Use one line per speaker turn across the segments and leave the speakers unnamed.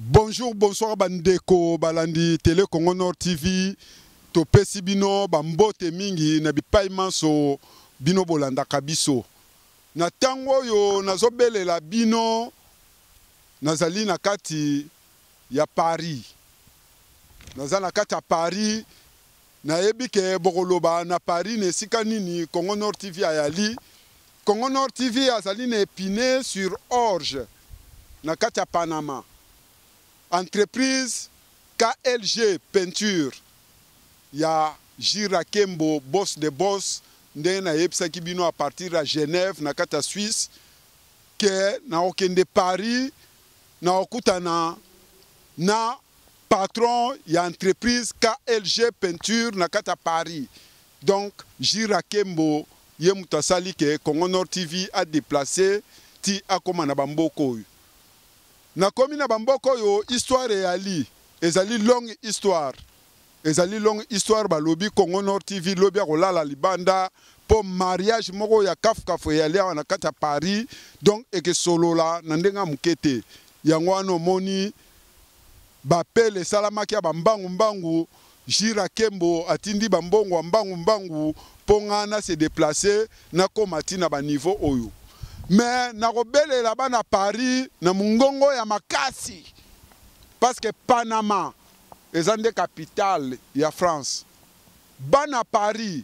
Bonjour, bonsoir bandeko balandi Télé Congo Nord TV. Topesi bino bambote mingi na bipai manso bino bolandaka biso. Na tango oyo nazobelela bino nazali na kati ya Paris. Naza na kati ya Paris Nayebi ke bokoloba na Paris na esika nini Congo Nord TV ayali. Congo Nord TV azali na Epine sur Orge na kati ya Panama. Entreprise KLG Peinture ya Jira Kembo Boss de Boss ndenge nayebisaki bino à partir ya Genève na kati ya Suisse ke nakokende Paris nakokutana na patron ya entreprise KLG peinture na kati ya Paris donc Jira Kembo ye moto asali ke Congo Nord TV a deplacer ti akoma na bamboka oyo nakomi na bamboka oyo histoire eyali ezali longue histoire ezali longue histoire balobi Congo Nord TV lobi akolala libanda mpo mariage moko ya kafukafu eyali awa na kati ya Paris donc ekesolola na ndenge ya moke te yango wana omoni Bapel esalamaki ya ba mbangu mbangu, Jira Kembo atindi ba mbongo ya mbangu mbangu po nga na se deplacer nakoma ti na ba niveau oyo. Mais nakobelela bana Paris na mungongo ya makasi parce que Panama eza nde capitale ya France. Bana Paris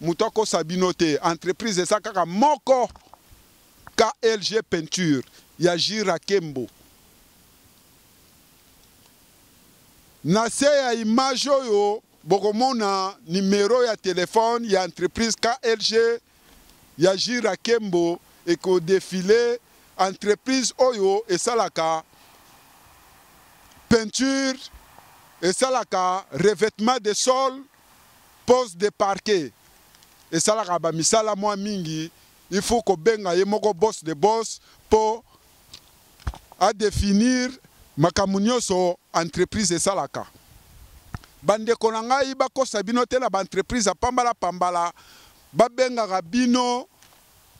mutu akosa bino te, entreprise eza kaka moko KLG Peinture ya Jira Kembo. Na se ya image oyo bokomona numero ya telephone ya entreprise KLG ya Jules Rakembo eko defiler, entreprise oyo esalaka peinture, esalaka revetement de sol, pose de parquet. Esalaka ba misala mua mingi, il faut kobenga ye moko boss de boss po a definir makambo nyonso entreprise esalaka. Bandeko na ngai bakosa bino te na baentreprise ya pambala pambala, babengaka bino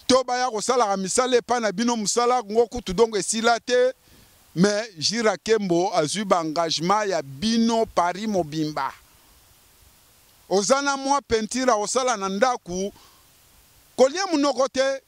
to baya kosalaka misala epai na bino, mosala yango kutu dongo esila te, me Jira Kembo azwi baengagement ya bino Paris mobimba. Oza na mwa pentire osala na ndako, kolia monoko te,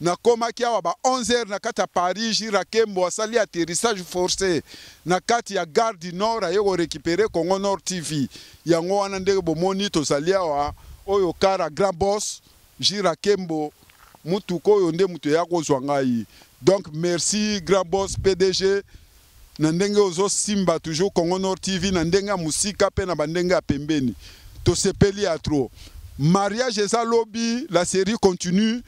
Na komaki awa ba 11 heures na kati ya Paris, Jules Rakembo asali atterrissage force na kati ya gare du Nord aye ko recuperer Congo Nord TV. Yango wana ndenge bo moni to zali awa, oyo car ya grand boss Jules Rakembo, mutuka oyo nde mutu eya ko zwa ngai. Donc merci grand boss PDG na ndenge ozo simba toujours Congo Nord TV na ndenge ya musika pe na ba ndenge ya pembeni. Tosepeli ya trop. Mariage eza lobi, la serie continue.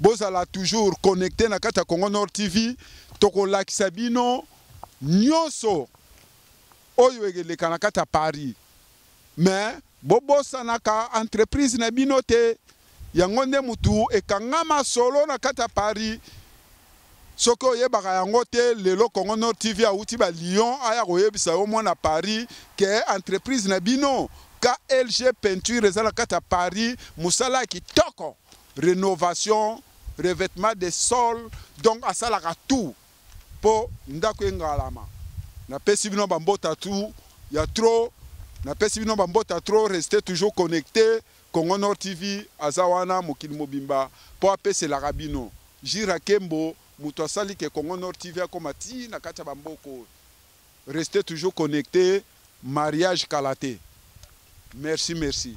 Bozala toujours connecte na kati ya Congo Nord TV. Tokolakisa bino nyoso oyo eleka na kati ya Paris. mais bobosanaka entreprise na bino te yango nde mutu ekangama solo na kati ya Paris soki oyebaka yango te lelo Congo Nord TV awuti ba Lyon aya koyebisa yo mwana Paris ke entreprise na bino KLG peinture eza na kati ya Paris musala ya kitoko renovation revêtement de sol donc asalaka tout po ndaku engalama na pesi bino ba mbota tout ya trop na pesi bino ba mbota trop reste toujours connecte Congo Nord TV aza wana mokili mobimba po apeselaka bino Jules Akembo mutu asali ke Congo Nord TV akoma ti na kati ya ba mboka oyo reste toujours connecte mariage kala te merci merci.